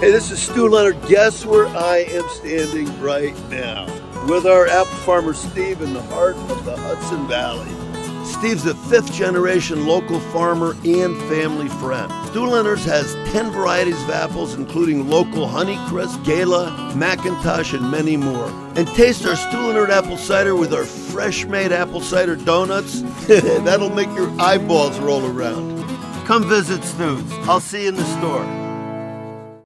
Hey, this is Stew Leonard. Guess where I am standing right now? With our apple farmer Steve in the heart of the Hudson Valley. Steve's a fifth generation local farmer and family friend. Stew Leonard's has 10 varieties of apples, including local Honeycrisp, Gala, McIntosh, and many more. And taste our Stew Leonard apple cider with our fresh made apple cider donuts. That'll make your eyeballs roll around. Come visit Stew's. I'll see you in the store.